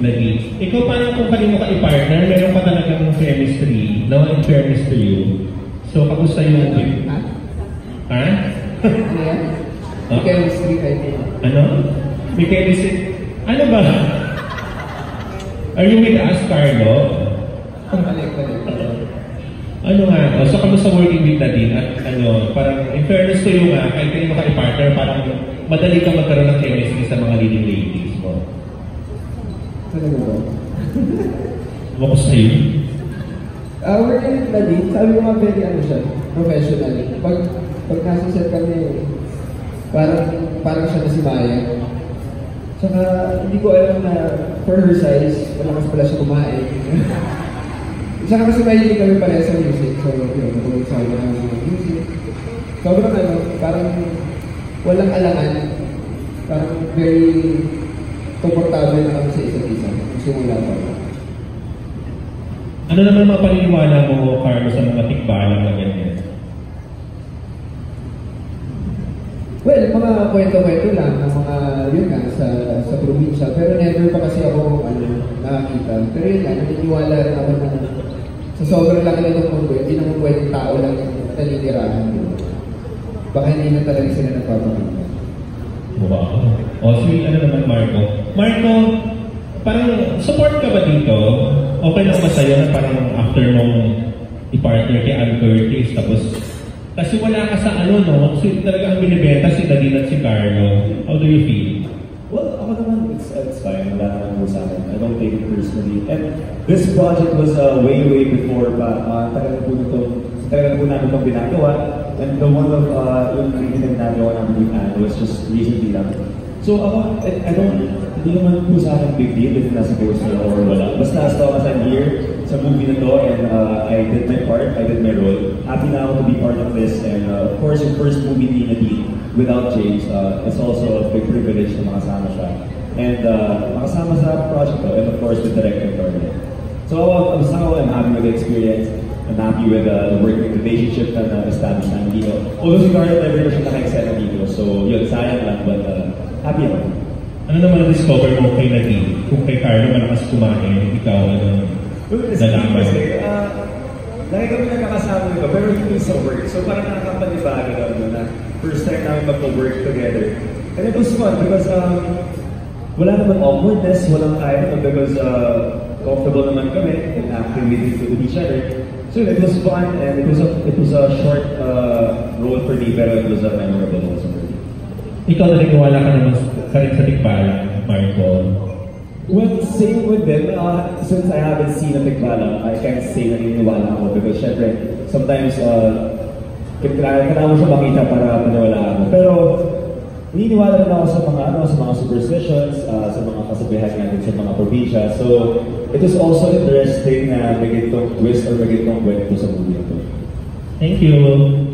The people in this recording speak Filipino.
Naging. Ikaw parang kung kanino ka i-partner, meron ka talagang chemistry, no, in fairness to you. So, kamusta yung... Ha? Ha? Ano? Huh? Chemistry, I think. Ano? May chemistry... Ano ba? Are you with us, Carlo? Balik, balik. Ano nga, oh, so kamusta working with Nadine at ano, parang in fairness to you nga, kahit kayo maka-partner, parang madali ka magkaroon ng chemistry sa mga leading ladies mo. Talaga ba? Ako sa'yo. Ah, working with Nadine, sabi ko nga very ano siya, professional. Pag, pag nasa set kami, parang, parang siya na si Maya. Tsaka, hindi ko alam na for her size, malakas pala siya kumain. Tsaka kasi mahilig kami pareha sa music. So, yun, natulog sa akin ng mga music. Sobrang ano, parang walang alangan. Parang very komportable na kami sa isa't isa. Simula pa. Ano naman mga paniniwala mo, Carlo, sa mga tikbalang na ganyan? Well, mga kwento-kwento lang ng mga, yun nga, sa, sa probinsya. Pero never pa kasi ako, ano, nakakita. Pero yun nga, naniniwala rin ako na sa sobrang laki na ng mundo, hindi naman pwedeng tao lang yung naninirahan. Baka hindi na talaga sila nagpapakita. Wow. O, si ano naman, Marco? Marco, parang support ka ba dito? Okay lang ba sa'yo na parang after mong i-partner kay Ann Curtis, tapos kasi wala ka sa ano, no? Kasi talaga ang binibenta si Nadine at si Carlo. How do you feel? Well, ako naman, it's, it's fine. Wala naman po sa akin. I don't take it personally. And this project was uh, way, way before pa. Uh, tagal na po nito, tagal na po namin itong ginagawa. And the one of, uh, yung ginagawa namin with Anne was just recently lang. So ako, I, I don't, hindi naman po sa akin big deal if nasa post na or wala. Basta as long as I'm here sa movie na to and uh, I did my part, I did my role. Happy na ako to be part of this. And uh, of course, yung first movie ni Nadine without James, uh, it's also a big privilege na makasama siya. And uh, makasama sa project to, and of course with director Carlo. So I'm I'm happy with the experience. I'm happy with uh, the working relationship na na-establish namin dito. Although si never siya naka-excel dito. So yun, sayang lang, but uh, happy ako. Ano naman na-discover mo kay Nadine? Kung kay Carlo malakas kumain, ikaw ano? Nalaman. kasi, uh, lagi kami nagkakasama dito, pero hindi sa work. So parang nakakapanibago daw no, na first time namin mag-work together. And it was fun because um, wala naman awkwardness, walang kaya naman because uh, comfortable naman kami and acting with, each other. So it was fun and it was a, it was a short uh, role for me pero it was a memorable one Ikaw naniniwala ka naman ka rin sa tikbalang, Marco. Well, same with them. Uh, since I haven't seen a Tikbala, I can't say naniniwala ako because syempre, sometimes uh, kailangan mo siya makita para maniwala ako. Pero naniniwala rin ako sa mga ano, sa mga superstitions, uh, sa mga kasabihan natin sa mga probinsya. So, it was also interesting na may ganitong twist or may ganitong kwento sa movie ito. Thank you.